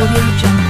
有一种。